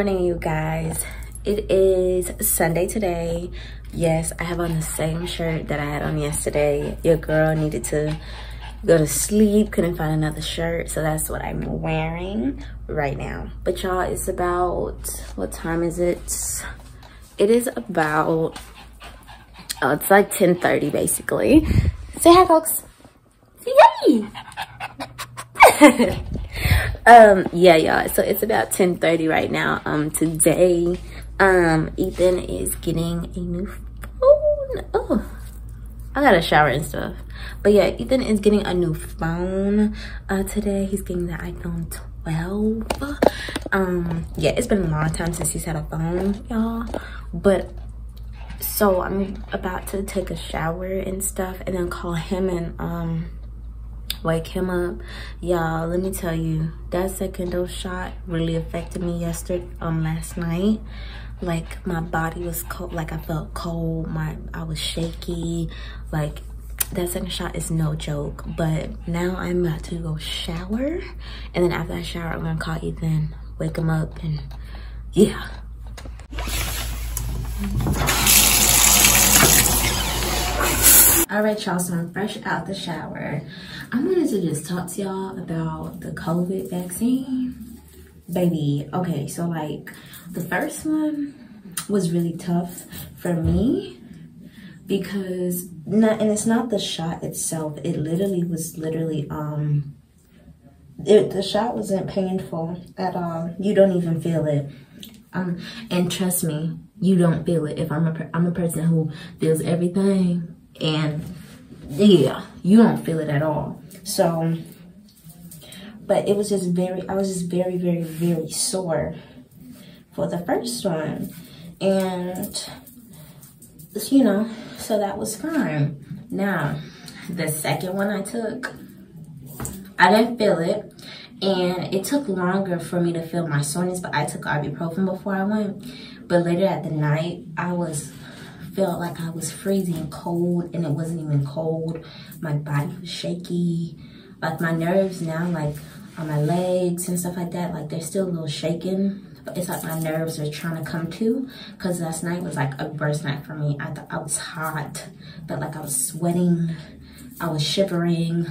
morning, you guys. It is Sunday today. Yes, I have on the same shirt that I had on yesterday. Your girl needed to go to sleep, couldn't find another shirt, so that's what I'm wearing right now. But y'all, it's about, what time is it? It is about, oh, it's like 10.30 basically. Say hi, folks. Hi. um yeah y'all. So it's about 10 30 right now um today. Um ethan is getting a new phone. Oh i got a shower and stuff. But yeah ethan is getting a new phone uh today. He's getting the iphone 12 um yeah it's been a long time since he's had a phone y'all. But so i'm about to take a shower and stuff and then call him and um wake him up. Y'all let me tell you that second dose shot really affected me yesterday um last night. Like my body was cold like i felt cold my i was shaky. Like that second shot is no joke. But now i'm about to go shower and then after i shower i'm gonna call ethan wake him up and yeah. All right y'all so i'm fresh out the shower I wanted to just talk to y'all about the COVID vaccine. Baby, okay, so like the first one was really tough for me because not and it's not the shot itself. It literally was literally um it, the shot wasn't painful at all. You don't even feel it. Um and trust me, you don't feel it if I'm a I'm a person who feels everything and yeah, you don't feel it at all. So, but it was just very, I was just very, very, very sore for the first one. And, you know, so that was fine. Now, the second one I took, I didn't feel it. And it took longer for me to feel my soreness, but I took ibuprofen before I went. But later at the night, I was felt like I was freezing cold and it wasn't even cold. My body was shaky. Like my nerves now, like on my legs and stuff like that, like they're still a little shaken. But it's like my nerves are trying to come to because last night was like a burst night for me. I thought I was hot, but like I was sweating, I was shivering.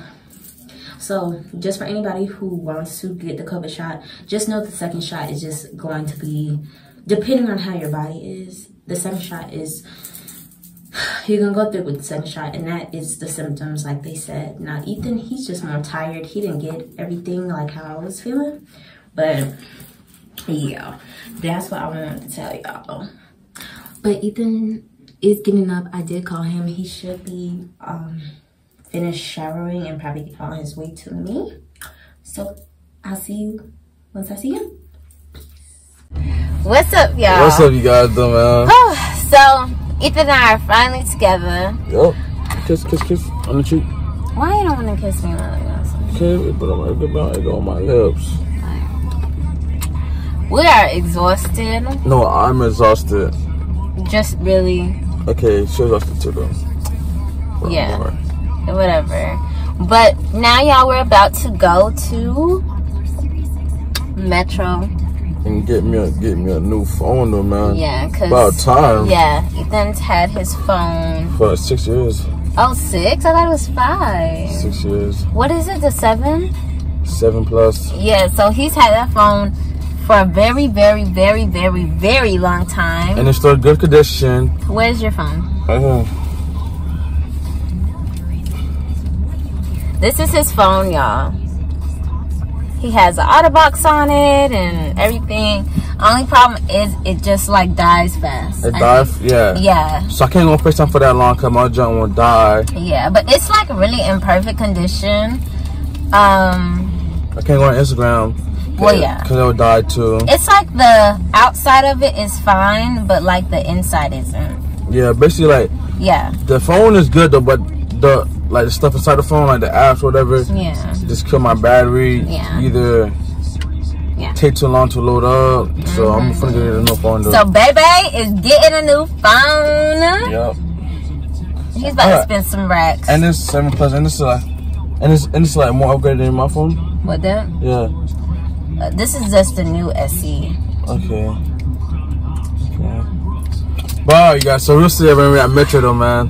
So just for anybody who wants to get the COVID shot, just know the second shot is just going to be, depending on how your body is, the second shot is you can go through with the second shot and that is the symptoms like they said. Now ethan he's just more tired. He didn't get everything like how i was feeling but yeah. That's what i wanted to tell y'all. But ethan is getting up. I did call him. He should be um finished showering and probably on his way to me. So i'll see you once i see him what's up y'all what's up you guys doing man Oh, so Ethan and I are finally together. Yup. Kiss, kiss, kiss on the cheek. Why you don't want to kiss me, Okay, but I'm gonna get it on my lips. We are exhausted. No, I'm exhausted. Just really. Okay, she's exhausted too, though. Yeah. Whatever. But now, y'all, we're about to go to Metro and get me a get me a new phone though, man. Yeah, cause about time. Yeah, Ethan's had his phone for six years. Oh, six? I thought it was five. Six years. What is it? The seven? Seven plus. Yeah, so he's had that phone for a very, very, very, very, very long time. And it's still good condition. Where's your phone? Right here. This is his phone, y'all. He has an OtterBox on it and everything. Only problem is it just like dies fast. It dies, yeah. Yeah. So I can't go FaceTime for that long because my junk won't die. Yeah, but it's like really in perfect condition. Um. I can't go on Instagram. Well, yeah. Because it'll die too. It's like the outside of it is fine, but like the inside isn't. Yeah, basically like. Yeah. The phone is good though, but the like the stuff inside the phone, like the apps, or whatever. Yeah. Just kill my battery. Yeah. Either yeah. take too long to load up. Mm -hmm. So I'm Mm-hmm. gonna get a new phone. Though. So baby is getting a new phone. Yep. He's about right. to spend some racks. And this seven plus, and this is like, and this and this is like more upgraded than my phone. What that? Yeah. Uh, this is just the new SE. Okay. Okay. Bye, you guys. So we'll see when we're at Metro, though, man.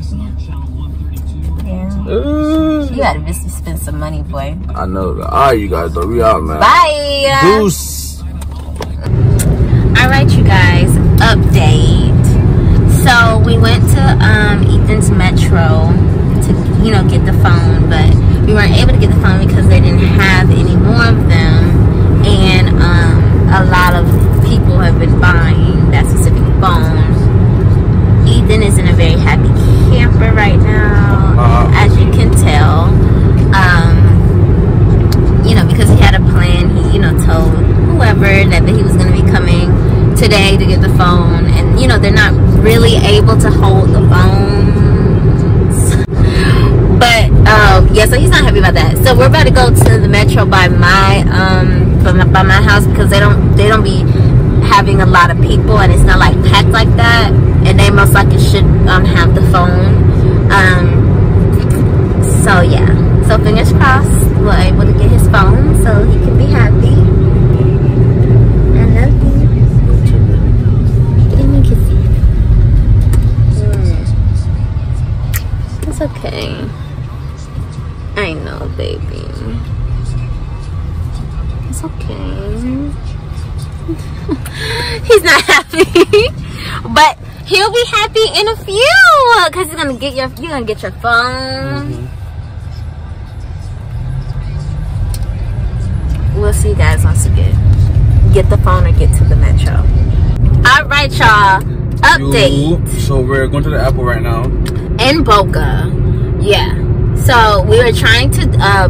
Yeah. Ooh. You gotta spend some money, boy. I know. All right, you guys, though. We out, man. Bye. Deuce. All right, you guys. Update. So we went to um, Ethan's Metro to, you know, get the phone, but we weren't able to get the phone because they didn't have any more of them, and um, a lot of people have been buying that specific phone. Ethan is in a very happy camper right now. As you can tell. Um, you know, because he had a plan. He, you know, told whoever that, that he was going to be coming today to get the phone, and you know, they're not really able to hold the phones. But um, yeah, so he's not happy about that. So we're about to go to the metro by my um by my, by my house because they don't they don't be having a lot of people and it's not like packed like that. And they most likely should um have the phone. Um. So yeah. So fingers crossed we're able to get his phone so he can be happy. I love you. Give me a kissy. Mm. It's okay. I know, baby. It's okay. he's not happy, but he'll be happy in a few because he's gonna get your you're gonna get your phone. We'll see you guys once you get get the phone or get to the metro. All right, y'all. Update You- So we're going to the Apple right now. in Boca. Yeah. So we were trying to uh,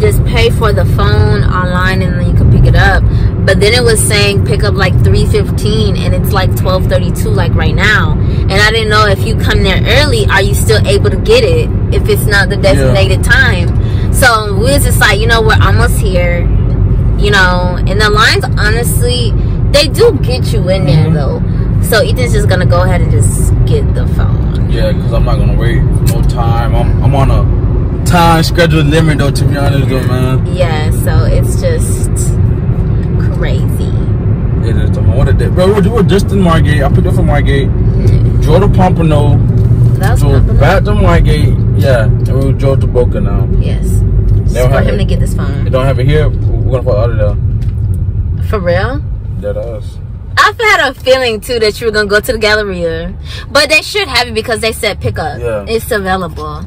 just pay for the phone online and then you can pick it up. But then it was saying pick up like 315 and it's like 1232 like right now. And I didn't know if you come there early, are you still able to get it if it's not the designated time? So we was just like, you know, we're almost here. You know, and the lines honestly, they do get you in there mm-hmm. though. So Ethan's just gonna go ahead and just get the phone. Yeah, because I'm not going to wait no time. I'm, I'm on a time schedule limit, though, to be honest, though, man. Yeah, so it's just crazy. It is the what a day. Bro, we were just in Margate. I picked up from Margate. Drove to Pompano. That was Drove Pompano? back to Margate. Yeah, and we drove to Boca now. Yes. They don't For have him to get this They phone. don't have it here. We're going to put out of there. For real? That us. I've had a feeling too that you were gonna go to the Galleria, but they should have it because they said pick up. Yeah. It's available.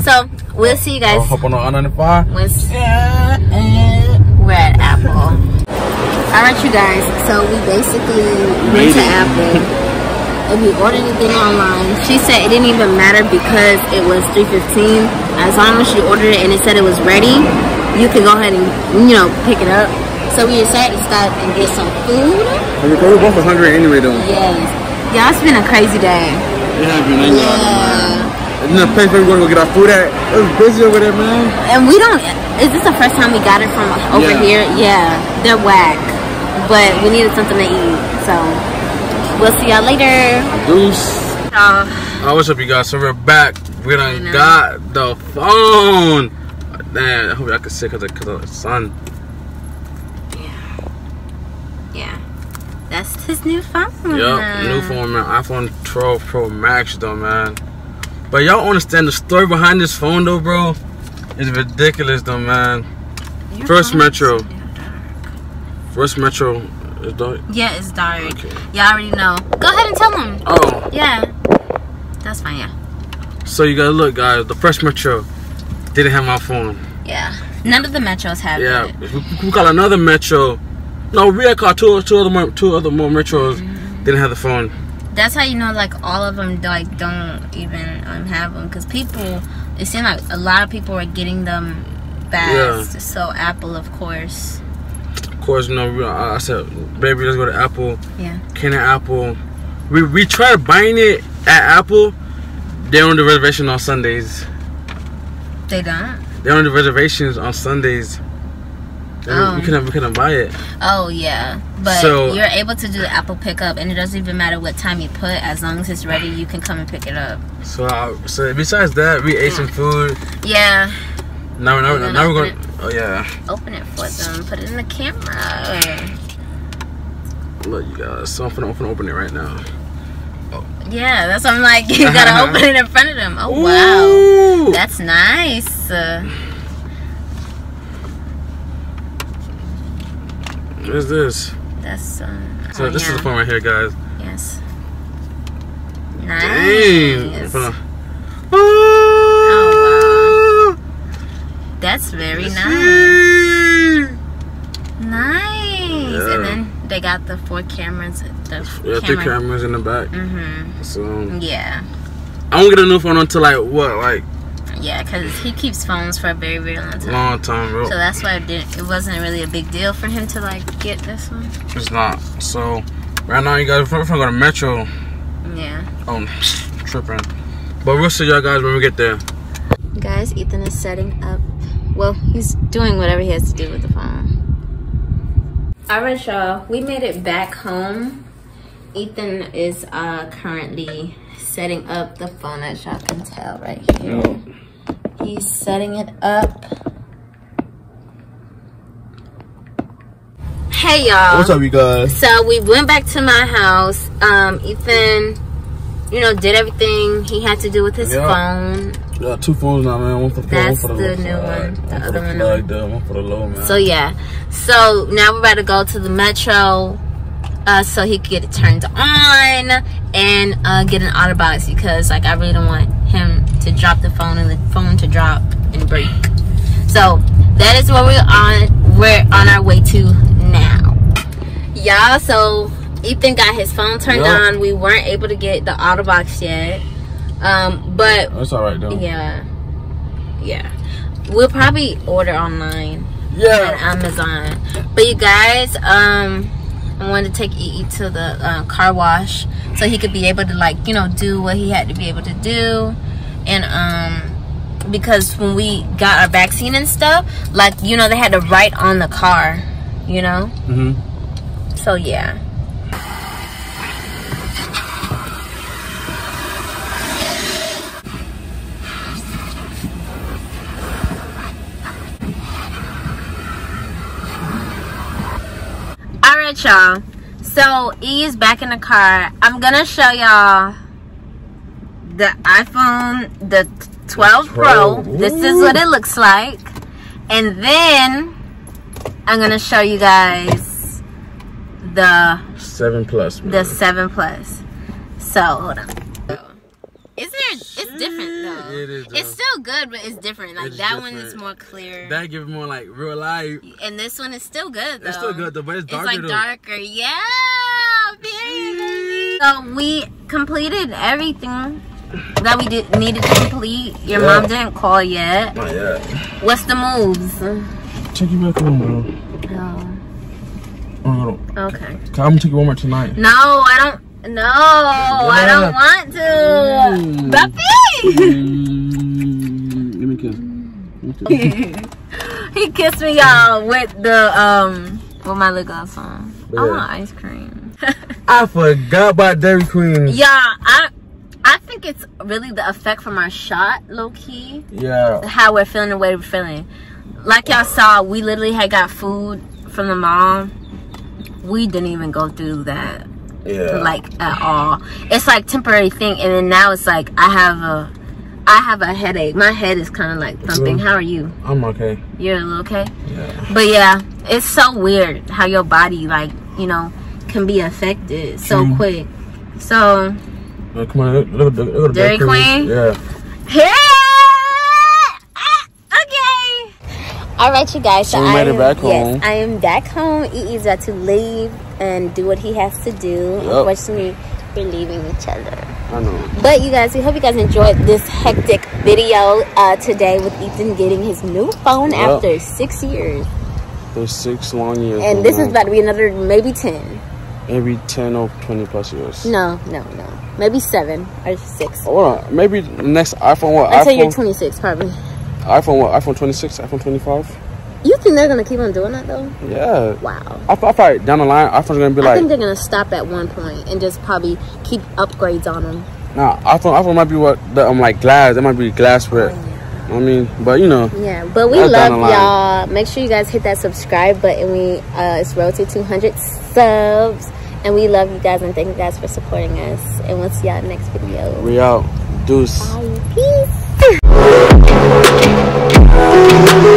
So we'll see you I'll guys. hop on the I-95. when uh, we're at Apple. All right, you guys. So we basically went to. Apple and we ordered the thing online. She said it didn't even matter because it was 3:15. As long as she ordered it and it said it was ready, you can go ahead and you know pick it up. So we decided to stop and get some food. We were both hungry anyway, though. Yes. Yeah, it's been a crazy day. It has been Yeah. And the place where we're going to go get our food at, it was busy over there, man. And we don't. Is this the first time we got it from over Yeah. here? Yeah, they're whack. But we needed something to eat, so we'll see y'all later. Deuce. Uh, Oh, what's up, you guys? So we're back. We done got the phone. Man, I hope y'all can see because of, the sun. yeah, Yeah. that's his new phone. Yup, new phone, man. iPhone 12 Pro Max, though, man. But y'all understand the story behind this phone, though, bro? It's ridiculous, though, man. Your First Metro. First Metro is dark. Yeah, it's dark. Okay. Y'all already know. Go ahead and tell them. Oh, Yeah, that's fine. Yeah, so you gotta look, guys. The first Metro didn't have my phone. yeah. None of the metros have Yeah, it. if we, we call another Metro. No, we had two, two other, more, two other more Metros. Didn't have the phone. That's how you know, like all of them, like don't even um, have them, because people. It seemed like a lot of people were getting them fast. So Apple, of course. Of course, you know, I said, baby, let's go to Apple. Yeah. Can Apple? We we tried buying it at Apple. They're on the reservation on Sundays. They don't. They're on the reservations on Sundays. And Oh. We couldn't we couldn't buy it. Oh yeah, but So- you're able to do the Apple pickup, and it doesn't even matter what time you put. As long as it's ready, you can come and pick it up. So uh, so besides that, we ate some food. Yeah. Now now, then now we're open going. Oh yeah. Open it for them. Put it in the camera. Look, you guys. So I'm finna, I'm open it right now. Yeah, that's what I'm like. You gotta open it in front of them. Oh wow, that's nice. Uh, What is this? that's um. So oh, this is the phone right here, guys. Yes. Dang. Nice. Finna- Oh, That's very nice. Nice. Yeah. And then they got the four cameras. The Yeah, three cameras in the back. Mm-hmm. So Yeah. I won't get a new phone until like what, like Yeah, because he keeps phones for a very, very long time. long time, bro. So that's why it, didn't, it wasn't really a big deal for him to like get this one. It's not. So right now, you guys, we're gonna go to Metro. Yeah. Oh, tripping. But we'll see y'all guys when we get there. Guys, Ethan is setting up. Well, he's doing whatever he has to do with the phone. All right, y'all. We made it back home. Ethan is uh, currently setting up the phone, as y'all can tell right here. He's setting it up. Hey, y'all. What's up, you guys? So we went back to my house. Um, Ethan, you know, did everything he had to do with his Yeah. phone. Got two phones now, man. One for the That's one for the, the new one. The One for other the one. the one for the low, man. So yeah. So now we're about to go to the metro. Uh, so he could get it turned on and uh, get an OtterBox because like I really don't want him to drop the phone and the phone to drop and break. So that is where we're on. We're on our way to now, y'all. So Ethan got his phone turned Yep. on. We weren't able to get the OtterBox yet, um, but That's all right, though. yeah, yeah. We'll probably order online on Yeah. Amazon. But you guys, um, I wanted to take E to the uh, car wash so he could be able to like you know do what he had to be able to do, and um, because when we got our vaccine and stuff, like you know they had to write on the car, you know. Mhm. So yeah. Right, y'all. So E is back in the car. I'm gonna show y'all the iPhone, the 12 Pro. Pro. This is what it looks like, and then I'm gonna show you guys the Seven plus, man. the 7 Plus. So hold on. Is there? It's different mm, though. It is, It's still good, but it's different. Like It's that one is more clear, that gives more like real life. and this one is still good though. It's still good though, but it's It's darker like though. darker. Yeah. Period. So we completed everything that we did needed to complete. Your Yeah. mom didn't call yet. Not yet. What's the moves? Take you back home, bro. Oh, oh I'm gonna, okay. I'm gonna take you one more tonight. No, I don't. No, I don't want to. Mm. Buffy. Mm, Give me a kiss. he kissed me, y'all, with the um, with my lip gloss on. I want ice cream. I forgot about Dairy Queen. yeah, I, I think it's really the effect from our shot, low key. Yeah. how we're feeling the way we're feeling. Like y'all saw, we literally had got food from the mom. We didn't even go through that Yeah. like at all. It's like temporary thing, and then now it's like I have a, I have a headache. My head is kind of like thumping. How are you? I'm okay. You're a little okay? Yeah. But yeah, it's so weird how your body like you know can be affected so quick. So come on, look, look, look, look at Dairy Dairy Queen? Yeah. Here. Ah, Okay. All right, you guys. So made I am- back home. Yes, I am back home. EE's about to leave and do what he has to do. Unfortunately, we're leaving each other. I know. But you guys, we hope you guys enjoyed this hectic video uh, today with Ethan getting his new phone Yep. after six years. There's six long years. And this is about to be another maybe 10. every 10 or 20 plus years. No, no, no. Maybe seven or six. Or maybe next iPhone, what? Until you're iPhone, 26, probably. iPhone, what? iPhone 26, iPhone 25? You think they're going to keep on doing that though? Yeah. Wow. I, I thought down the line, iPhone's gonna be I like, think they're gonna stop at one point and just probably keep upgrades on them. nah, iPhone, iPhone might be what, the, um, like glass, it might be glass with, I mean, but you know. Yeah, but we love y'all. Make sure you guys hit that subscribe button. We uh, it's road to 200 subs, and we love you guys and thank you guys for supporting us. And we'll see y'all next video. We out. Deuce. Bye. Peace. Thank you.